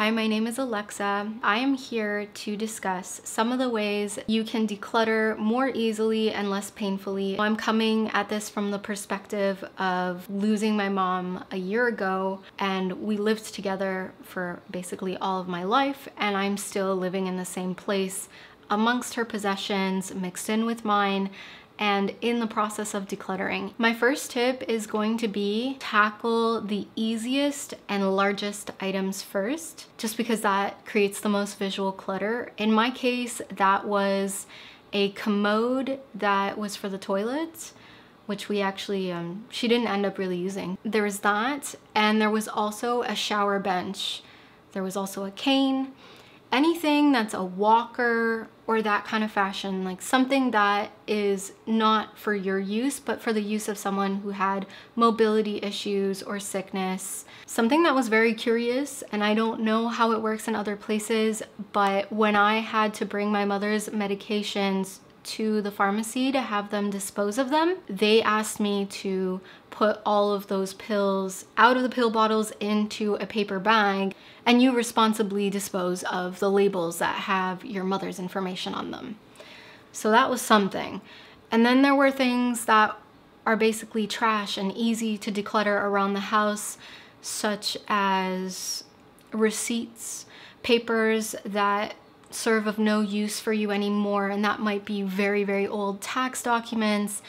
Hi, my name is Alexa. I am here to discuss some of the ways you can declutter more easily and less painfully. I'm coming at this from the perspective of losing my mom a year ago and we lived together for basically all of my life and I'm still living in the same place amongst her possessions mixed in with mine and in the process of decluttering. My first tip is going to be tackle the easiest and largest items first, just because that creates the most visual clutter. In my case, that was a commode that was for the toilets which we actually, um, she didn't end up really using. There was that, and there was also a shower bench. There was also a cane, anything that's a walker or that kind of fashion, like something that is not for your use, but for the use of someone who had mobility issues or sickness. Something that was very curious, and I don't know how it works in other places, but when I had to bring my mother's medications to the pharmacy to have them dispose of them, they asked me to put all of those pills out of the pill bottles into a paper bag and you responsibly dispose of the labels that have your mother's information on them. So that was something. And then there were things that are basically trash and easy to declutter around the house, such as receipts, papers that serve of no use for you anymore, and that might be very, very old tax documents,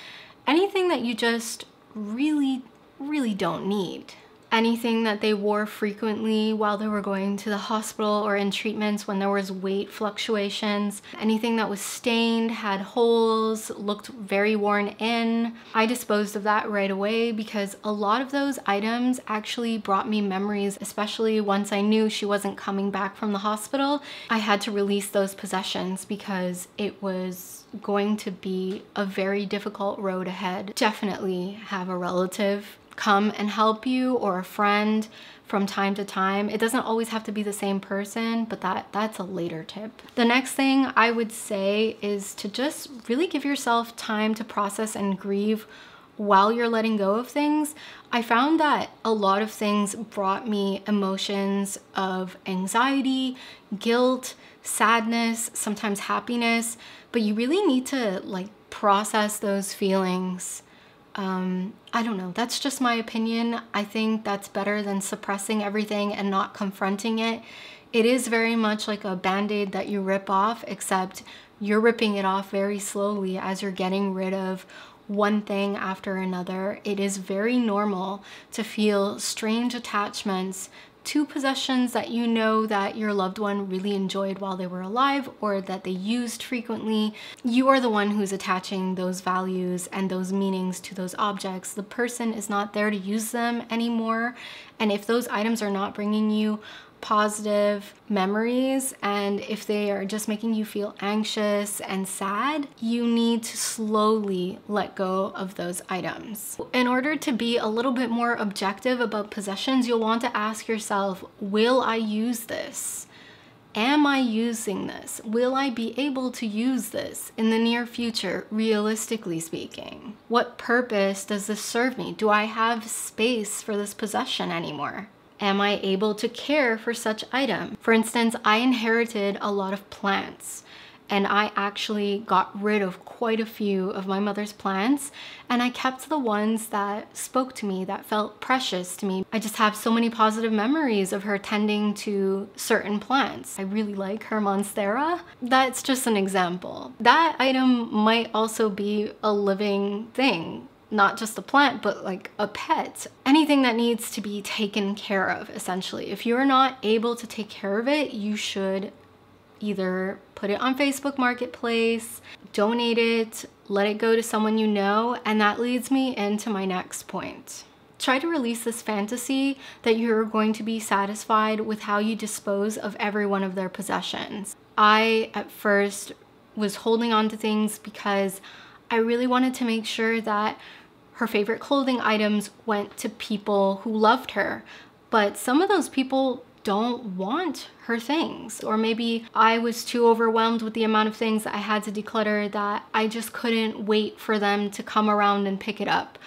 anything that you just really, really don't need anything that they wore frequently while they were going to the hospital or in treatments when there was weight fluctuations. Anything that was stained, had holes, looked very worn in. I disposed of that right away because a lot of those items actually brought me memories, especially once I knew she wasn't coming back from the hospital. I had to release those possessions because it was going to be a very difficult road ahead. Definitely have a relative come and help you or a friend from time to time. It doesn't always have to be the same person, but that that's a later tip. The next thing I would say is to just really give yourself time to process and grieve while you're letting go of things. I found that a lot of things brought me emotions of anxiety, guilt, sadness, sometimes happiness, but you really need to like process those feelings um, I don't know, that's just my opinion. I think that's better than suppressing everything and not confronting it. It is very much like a band-aid that you rip off, except you're ripping it off very slowly as you're getting rid of one thing after another. It is very normal to feel strange attachments to possessions that you know that your loved one really enjoyed while they were alive or that they used frequently, you are the one who's attaching those values and those meanings to those objects. The person is not there to use them anymore. And if those items are not bringing you positive memories and if they are just making you feel anxious and sad, you need to slowly let go of those items. In order to be a little bit more objective about possessions, you'll want to ask yourself, will I use this? Am I using this? Will I be able to use this in the near future, realistically speaking? What purpose does this serve me? Do I have space for this possession anymore? Am I able to care for such item? For instance, I inherited a lot of plants and I actually got rid of quite a few of my mother's plants and I kept the ones that spoke to me, that felt precious to me. I just have so many positive memories of her tending to certain plants. I really like her monstera. That's just an example. That item might also be a living thing not just a plant, but like a pet. Anything that needs to be taken care of, essentially. If you're not able to take care of it, you should either put it on Facebook Marketplace, donate it, let it go to someone you know, and that leads me into my next point. Try to release this fantasy that you're going to be satisfied with how you dispose of every one of their possessions. I, at first, was holding on to things because I really wanted to make sure that her favorite clothing items went to people who loved her. But some of those people don't want her things. Or maybe I was too overwhelmed with the amount of things that I had to declutter that I just couldn't wait for them to come around and pick it up.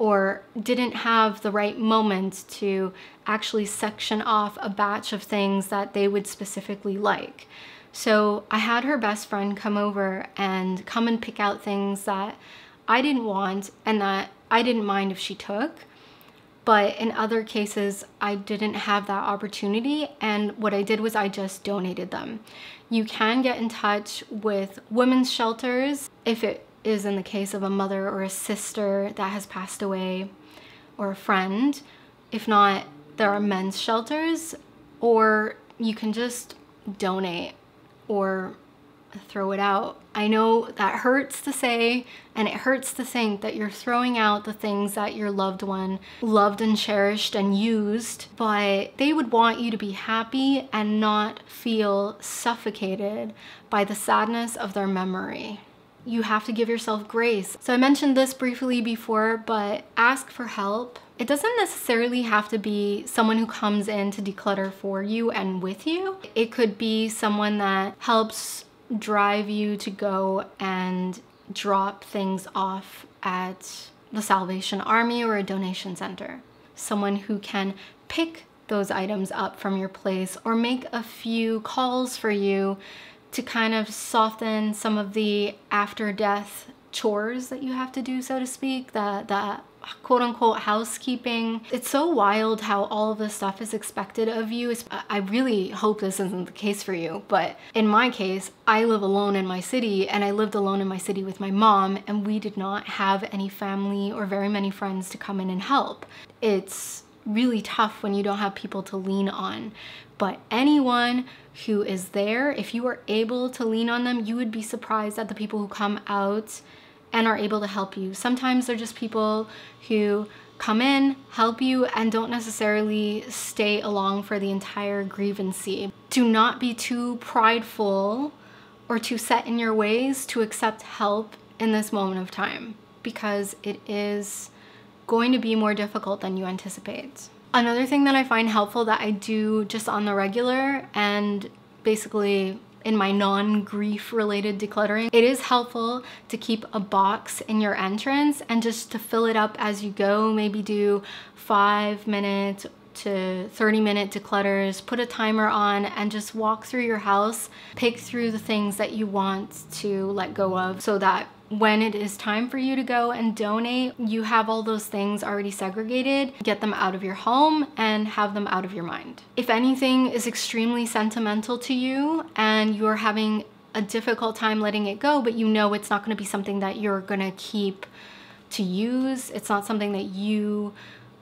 or didn't have the right moment to actually section off a batch of things that they would specifically like. So I had her best friend come over and come and pick out things that I didn't want and that I didn't mind if she took. But in other cases, I didn't have that opportunity. And what I did was I just donated them. You can get in touch with women's shelters if it is in the case of a mother or a sister that has passed away or a friend. If not, there are men's shelters, or you can just donate or throw it out. I know that hurts to say and it hurts to think that you're throwing out the things that your loved one loved and cherished and used, but they would want you to be happy and not feel suffocated by the sadness of their memory. You have to give yourself grace. So I mentioned this briefly before, but ask for help. It doesn't necessarily have to be someone who comes in to declutter for you and with you. It could be someone that helps drive you to go and drop things off at the Salvation Army or a donation center. Someone who can pick those items up from your place or make a few calls for you to kind of soften some of the after death chores that you have to do, so to speak, the, the quote unquote housekeeping. It's so wild how all of this stuff is expected of you. I really hope this isn't the case for you, but in my case, I live alone in my city and I lived alone in my city with my mom and we did not have any family or very many friends to come in and help. It's really tough when you don't have people to lean on. But anyone who is there, if you are able to lean on them, you would be surprised at the people who come out and are able to help you. Sometimes they're just people who come in, help you, and don't necessarily stay along for the entire grievancy. Do not be too prideful or too set in your ways to accept help in this moment of time because it is going to be more difficult than you anticipate. Another thing that I find helpful that I do just on the regular and basically in my non-grief related decluttering, it is helpful to keep a box in your entrance and just to fill it up as you go, maybe do five minutes to 30 minute declutters, put a timer on and just walk through your house, pick through the things that you want to let go of so that when it is time for you to go and donate, you have all those things already segregated, get them out of your home and have them out of your mind. If anything is extremely sentimental to you and you're having a difficult time letting it go, but you know it's not gonna be something that you're gonna keep to use, it's not something that you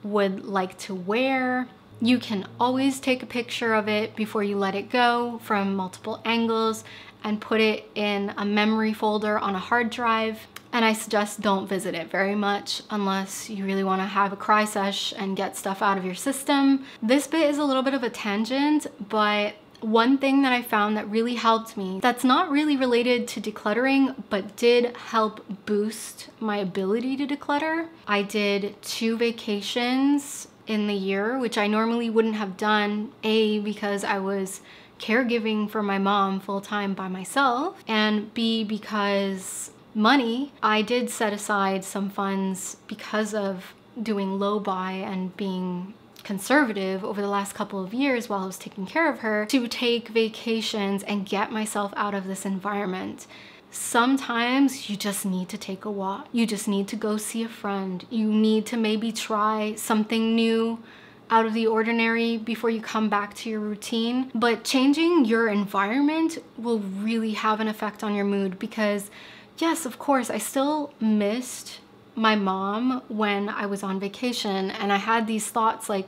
would like to wear, you can always take a picture of it before you let it go from multiple angles and put it in a memory folder on a hard drive. And I suggest don't visit it very much unless you really wanna have a cry sesh and get stuff out of your system. This bit is a little bit of a tangent, but one thing that I found that really helped me that's not really related to decluttering but did help boost my ability to declutter. I did two vacations in the year, which I normally wouldn't have done, A, because I was caregiving for my mom full time by myself, and B, because money, I did set aside some funds because of doing low buy and being conservative over the last couple of years while I was taking care of her to take vacations and get myself out of this environment. Sometimes you just need to take a walk. You just need to go see a friend. You need to maybe try something new out of the ordinary before you come back to your routine. But changing your environment will really have an effect on your mood because yes, of course, I still missed my mom when I was on vacation and I had these thoughts like,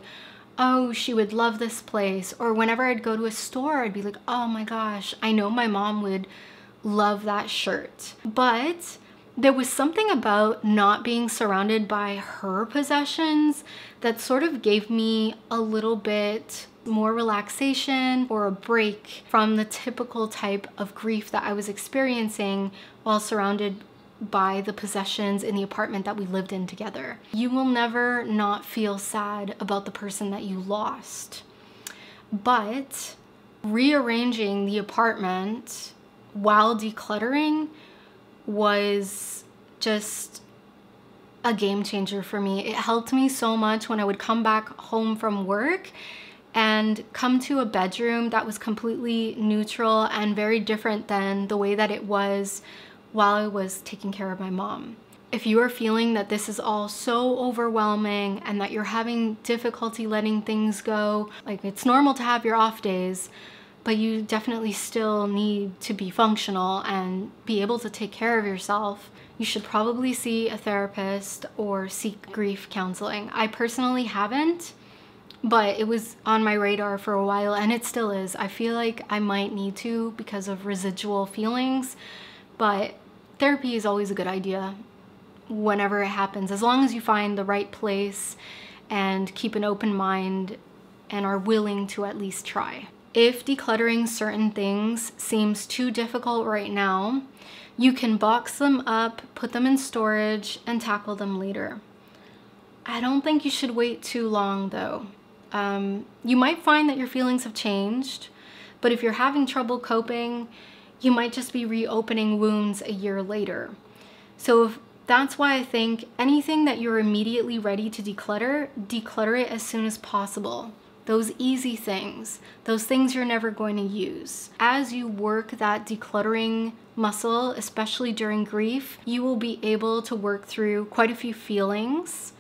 oh, she would love this place. Or whenever I'd go to a store, I'd be like, oh my gosh, I know my mom would love that shirt. But there was something about not being surrounded by her possessions that sort of gave me a little bit more relaxation or a break from the typical type of grief that I was experiencing while surrounded by the possessions in the apartment that we lived in together. You will never not feel sad about the person that you lost. But rearranging the apartment while decluttering was just a game changer for me. It helped me so much when I would come back home from work and come to a bedroom that was completely neutral and very different than the way that it was while I was taking care of my mom. If you are feeling that this is all so overwhelming and that you're having difficulty letting things go, like it's normal to have your off days, but you definitely still need to be functional and be able to take care of yourself, you should probably see a therapist or seek grief counseling. I personally haven't, but it was on my radar for a while and it still is. I feel like I might need to because of residual feelings, but therapy is always a good idea whenever it happens, as long as you find the right place and keep an open mind and are willing to at least try. If decluttering certain things seems too difficult right now, you can box them up, put them in storage, and tackle them later. I don't think you should wait too long though. Um, you might find that your feelings have changed, but if you're having trouble coping, you might just be reopening wounds a year later. So that's why I think anything that you're immediately ready to declutter, declutter it as soon as possible. Those easy things, those things you're never going to use. As you work that decluttering muscle, especially during grief, you will be able to work through quite a few feelings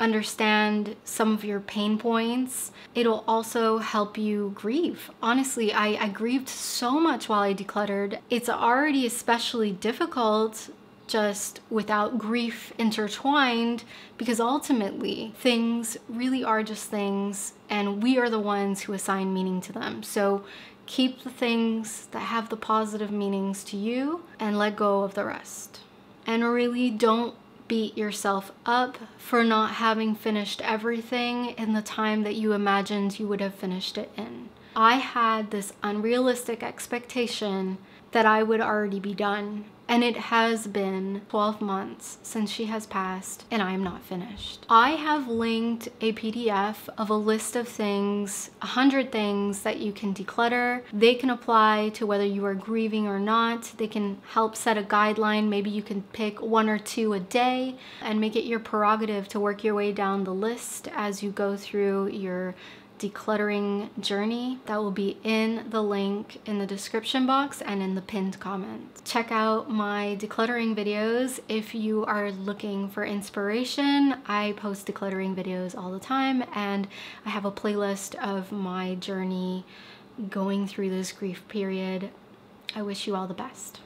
understand some of your pain points. It'll also help you grieve. Honestly, I, I grieved so much while I decluttered. It's already especially difficult just without grief intertwined because ultimately things really are just things and we are the ones who assign meaning to them. So keep the things that have the positive meanings to you and let go of the rest. And really don't beat yourself up for not having finished everything in the time that you imagined you would have finished it in. I had this unrealistic expectation that I would already be done and it has been 12 months since she has passed and I am not finished. I have linked a PDF of a list of things, 100 things that you can declutter. They can apply to whether you are grieving or not. They can help set a guideline. Maybe you can pick one or two a day and make it your prerogative to work your way down the list as you go through your decluttering journey that will be in the link in the description box and in the pinned comment. Check out my decluttering videos if you are looking for inspiration. I post decluttering videos all the time and I have a playlist of my journey going through this grief period. I wish you all the best.